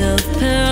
self-paranoid